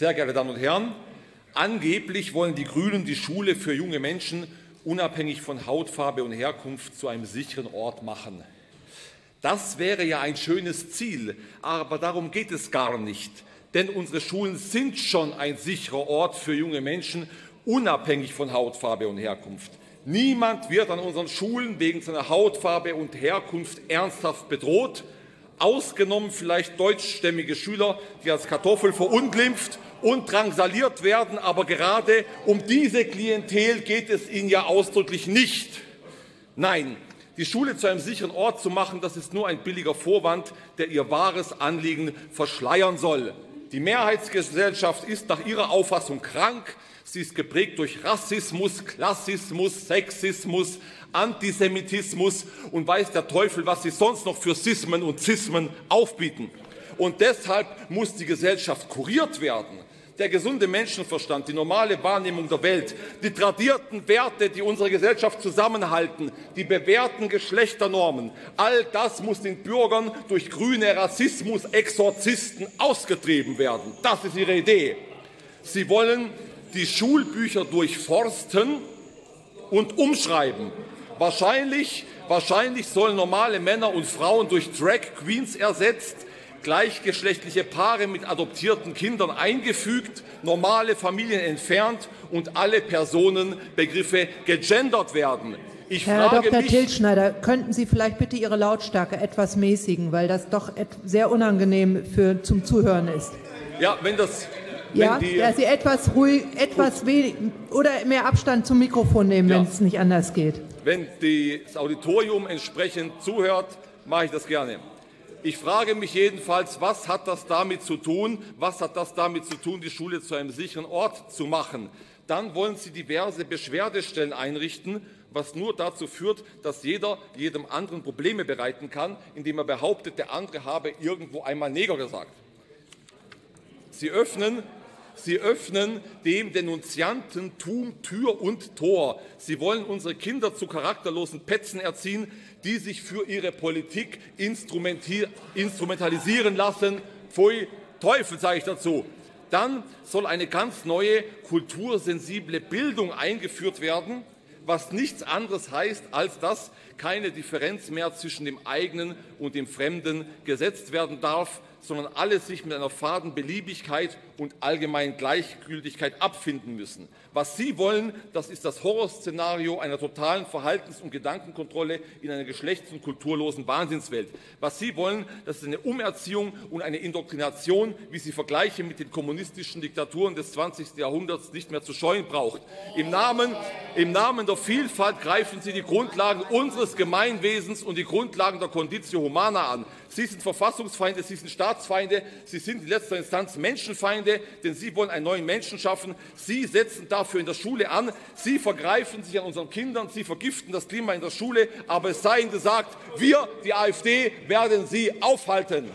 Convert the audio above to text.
Sehr geehrte Damen und Herren, angeblich wollen die Grünen die Schule für junge Menschen unabhängig von Hautfarbe und Herkunft zu einem sicheren Ort machen. Das wäre ja ein schönes Ziel, aber darum geht es gar nicht. Denn unsere Schulen sind schon ein sicherer Ort für junge Menschen, unabhängig von Hautfarbe und Herkunft. Niemand wird an unseren Schulen wegen seiner Hautfarbe und Herkunft ernsthaft bedroht, ausgenommen vielleicht deutschstämmige Schüler, die als Kartoffel verunglimpft und drangsaliert werden. Aber gerade um diese Klientel geht es Ihnen ja ausdrücklich nicht. Nein, die Schule zu einem sicheren Ort zu machen, das ist nur ein billiger Vorwand, der ihr wahres Anliegen verschleiern soll. Die Mehrheitsgesellschaft ist nach ihrer Auffassung krank. Sie ist geprägt durch Rassismus, Klassismus, Sexismus, Antisemitismus und weiß der Teufel, was sie sonst noch für Sismen und Zismen aufbieten. Und deshalb muss die Gesellschaft kuriert werden. Der gesunde Menschenverstand, die normale Wahrnehmung der Welt, die tradierten Werte, die unsere Gesellschaft zusammenhalten, die bewährten Geschlechternormen, all das muss den Bürgern durch grüne Rassismus-Exorzisten ausgetrieben werden. Das ist ihre Idee. Sie wollen die Schulbücher durchforsten und umschreiben. Wahrscheinlich, wahrscheinlich sollen normale Männer und Frauen durch Drag Queens ersetzt, gleichgeschlechtliche Paare mit adoptierten Kindern eingefügt, normale Familien entfernt und alle Personenbegriffe gegendert werden. Ich Herr Dr. Tilschneider, könnten Sie vielleicht bitte Ihre Lautstärke etwas mäßigen, weil das doch sehr unangenehm für, zum Zuhören ist. Ja, wenn das ja, die, dass Sie etwas ruhig, etwas wenig oder mehr Abstand zum Mikrofon nehmen, ja. wenn es nicht anders geht. Wenn das Auditorium entsprechend zuhört, mache ich das gerne. Ich frage mich jedenfalls, was hat das damit zu tun? Was hat das damit zu tun, die Schule zu einem sicheren Ort zu machen? Dann wollen Sie diverse Beschwerdestellen einrichten, was nur dazu führt, dass jeder jedem anderen Probleme bereiten kann, indem er behauptet, der andere habe irgendwo einmal Neger gesagt. Sie öffnen Sie öffnen dem Denunziantentum Tür und Tor. Sie wollen unsere Kinder zu charakterlosen Petzen erziehen, die sich für ihre Politik instrumentalisieren lassen. Pfui, Teufel sage ich dazu. Dann soll eine ganz neue kultursensible Bildung eingeführt werden, was nichts anderes heißt, als dass keine Differenz mehr zwischen dem eigenen und dem Fremden gesetzt werden darf, sondern alle sich mit einer faden Beliebigkeit und allgemeinen Gleichgültigkeit abfinden müssen. Was Sie wollen, das ist das Horrorszenario einer totalen Verhaltens- und Gedankenkontrolle in einer geschlechts- und kulturlosen Wahnsinnswelt. Was Sie wollen, das ist eine Umerziehung und eine Indoktrination, wie sie Vergleiche mit den kommunistischen Diktaturen des 20. Jahrhunderts nicht mehr zu scheuen braucht. Im Namen, Im Namen der Vielfalt greifen Sie die Grundlagen unseres Gemeinwesens und die Grundlagen der Conditio Humana an. Sie sind Verfassungsfeinde, Sie sind Staatsfeinde, Sie sind in letzter Instanz Menschenfeinde, denn Sie wollen einen neuen Menschen schaffen. Sie setzen dafür in der Schule an. Sie vergreifen sich an unseren Kindern, Sie vergiften das Klima in der Schule. Aber es sei Ihnen gesagt, wir, die AfD, werden Sie aufhalten.